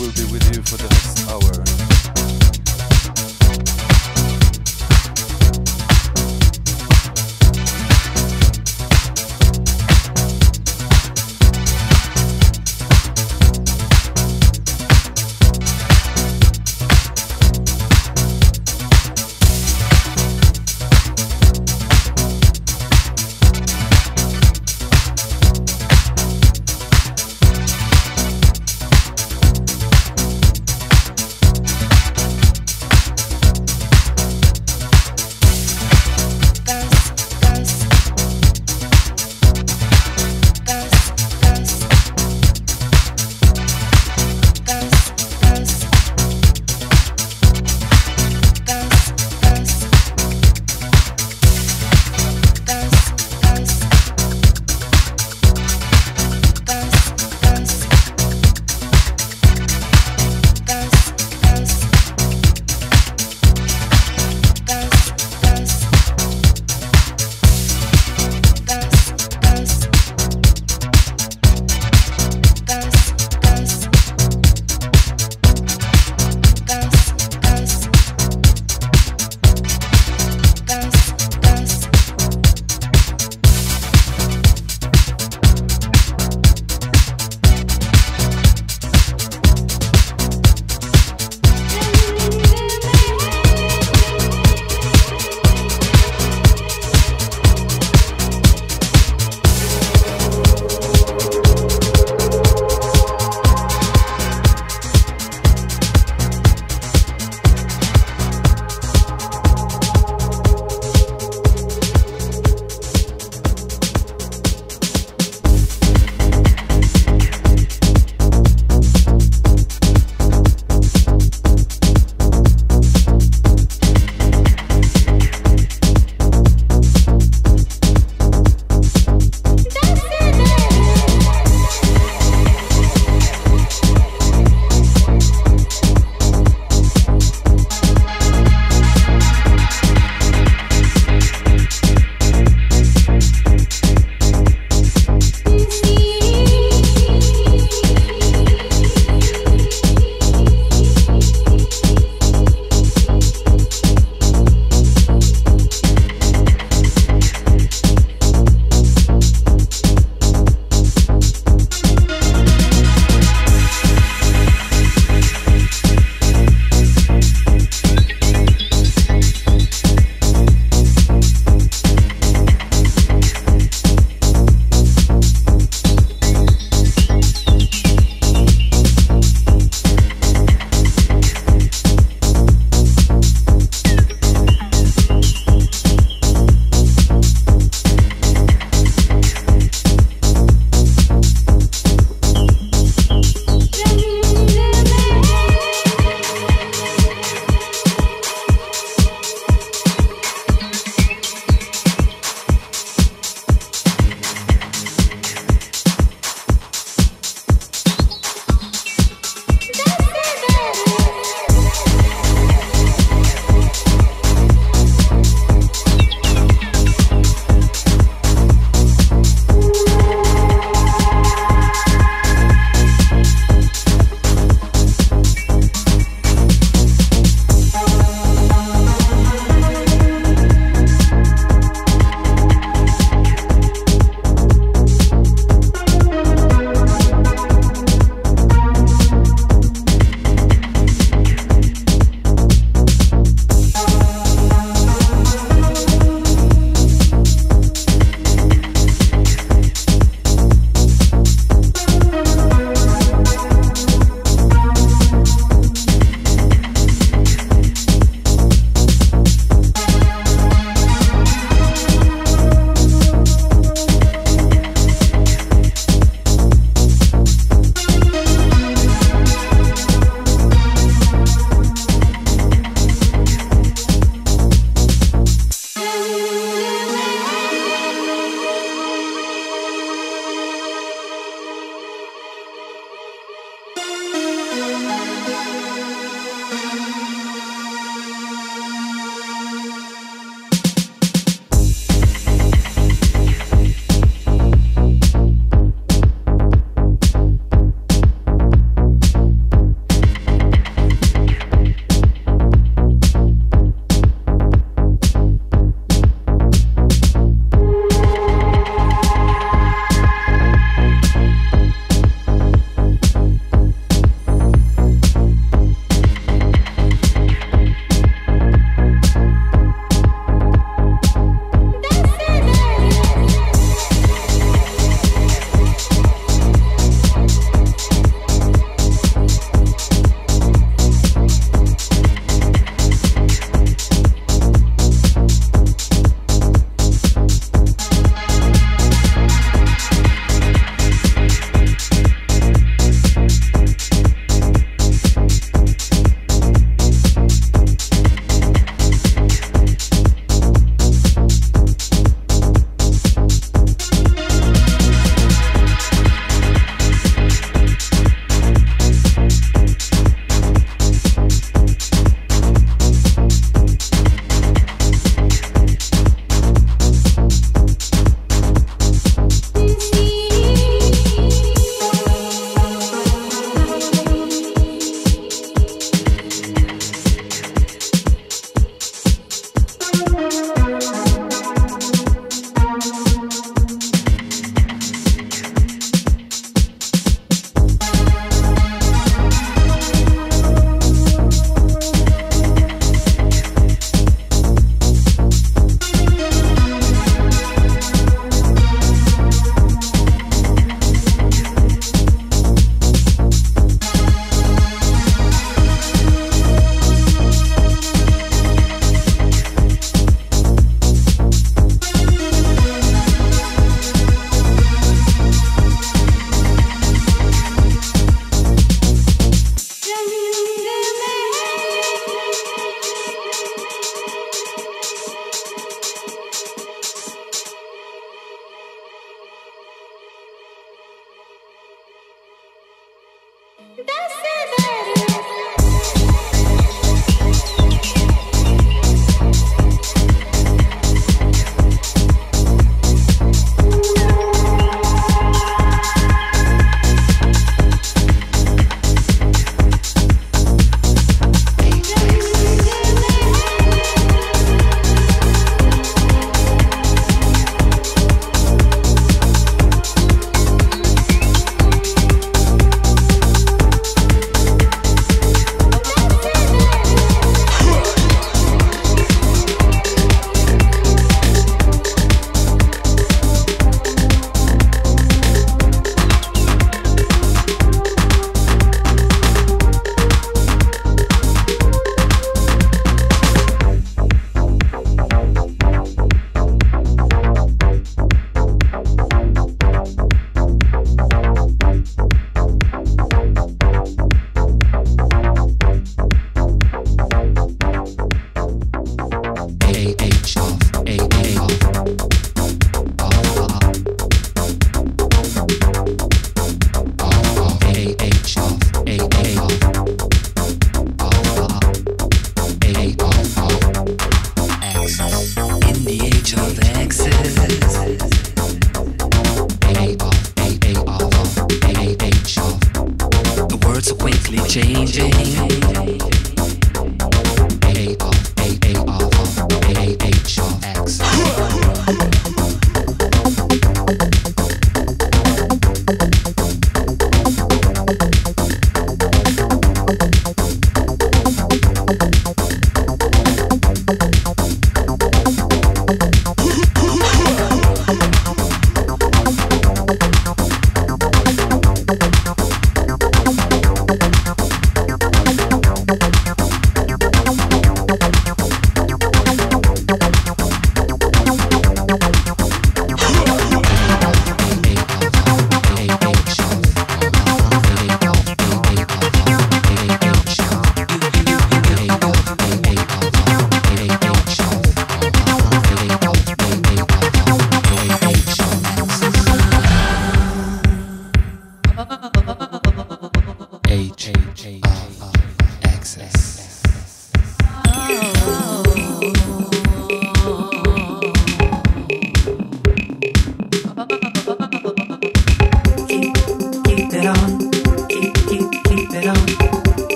Will be with you for the next hour.